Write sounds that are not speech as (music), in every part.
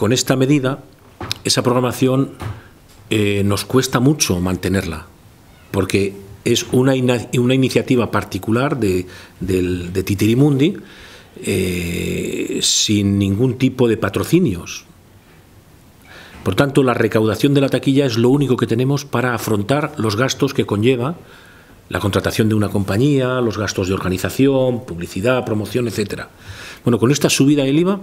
con esta medida, esa programación eh, nos cuesta mucho mantenerla, porque es una, una iniciativa particular de, de Titirimundi eh, sin ningún tipo de patrocinios. Por tanto, la recaudación de la taquilla es lo único que tenemos para afrontar los gastos que conlleva la contratación de una compañía, los gastos de organización, publicidad, promoción, etcétera. Bueno, con esta subida del IVA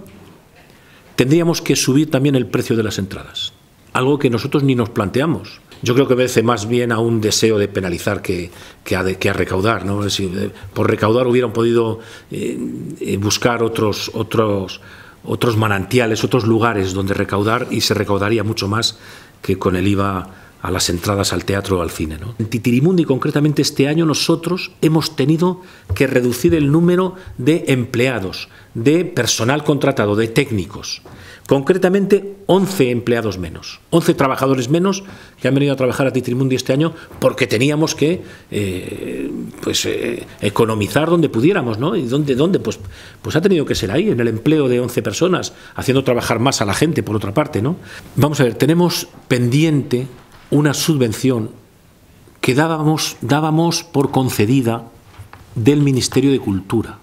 tendríamos que subir también el precio de las entradas, algo que nosotros ni nos planteamos. Yo creo que obedece más bien a un deseo de penalizar que, que, a, a, recaudar. ¿no? Eh, por recaudar hubieran podido eh, eh, buscar otros, otros, otros manantiales, otros lugares donde recaudar y se recaudaría mucho más que con el IVA a las entradas al teatro o al cine. ¿no? En Titirimundi, concretamente este año, nosotros hemos tenido que reducir el número de empleados, de personal contratado, de técnicos. Concretamente, 11 empleados menos, 11 trabajadores menos que han venido a trabajar a Titirimundi este año porque teníamos que eh, pues, eh, economizar donde pudiéramos, ¿no? ¿Y dónde, dónde? Pues, pues ha tenido que ser ahí, en el empleo de 11 personas, haciendo trabajar más a la gente, por otra parte, ¿no? Vamos a ver, tenemos pendiente una subvención que dábamos, dábamos por concedida del Ministerio de Cultura.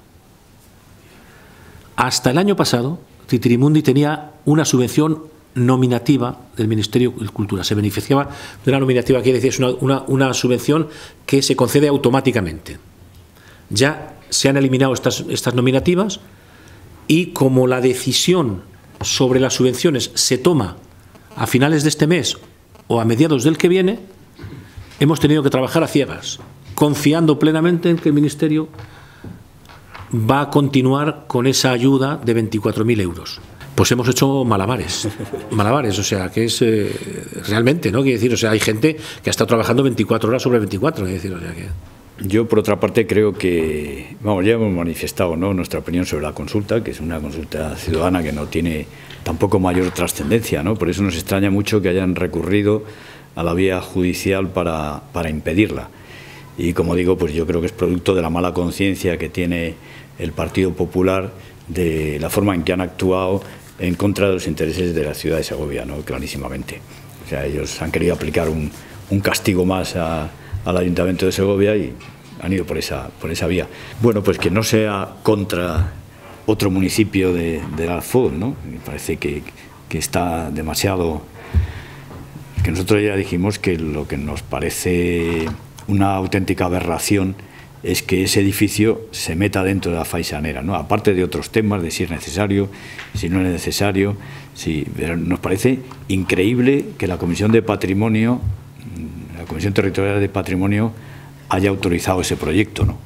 Hasta el año pasado, Titirimundi tenía una subvención nominativa del Ministerio de Cultura. Se beneficiaba de una nominativa, quiere decir, es una, una, subvención que se concede automáticamente. Ya se han eliminado estas, estas nominativas y como la decisión sobre las subvenciones se toma a finales de este mes o a mediados del que viene, hemos tenido que trabajar a ciegas, confiando plenamente en que el Ministerio va a continuar con esa ayuda de 24.000 euros. Pues hemos hecho malabares, (laughs) malabares, o sea, que es eh, realmente, ¿no? Quiere decir, o sea, hay gente que ha estado trabajando 24 horas sobre 24, quiere decir, o sea, que... Yo, por otra parte, creo que, vamos, ya hemos manifestado ¿no? nuestra opinión sobre la consulta, que es una consulta ciudadana que no tiene tampoco mayor trascendencia, ¿no? Por eso nos extraña mucho que hayan recurrido a la vía judicial para, para impedirla. Y como digo, pues yo creo que es producto de la mala conciencia que tiene el Partido Popular de la forma en que han actuado en contra de los intereses de la ciudad de Segovia, ¿no? clarísimamente. O sea, ellos han querido aplicar un, un castigo más a al Ayuntamiento de Segovia y han ido por esa, por esa vía. Bueno, pues que no sea contra otro municipio de, Alfod, ¿no? Me parece que, que está demasiado... Que nosotros ya dijimos que lo que nos parece una auténtica aberración es que ese edificio se meta dentro de la faisanera, ¿no? aparte de otros temas, de si es necesario, si no es necesario, si, nos parece increíble que la Comisión de Patrimonio la Comisión Territorial de Patrimonio haya autorizado ese proyecto, ¿no?